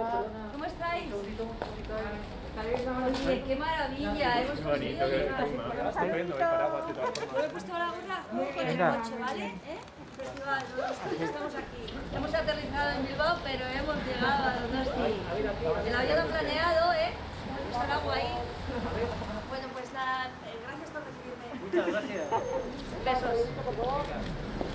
¿Cómo estáis? Oye, qué maravilla, ¿eh? hemos conseguido llegar. Estupendo, el paraguas ¿Me he puesto la gorra? Con el coche, ¿vale? ¿Eh? Festival, nosotros estamos aquí. Hemos aterrizado en Bilbao, pero hemos llegado a Donosti. El avión planeado, ¿eh? Hemos visto el agua ahí. Bueno, pues nada, eh, gracias por recibirme. Muchas gracias. Besos.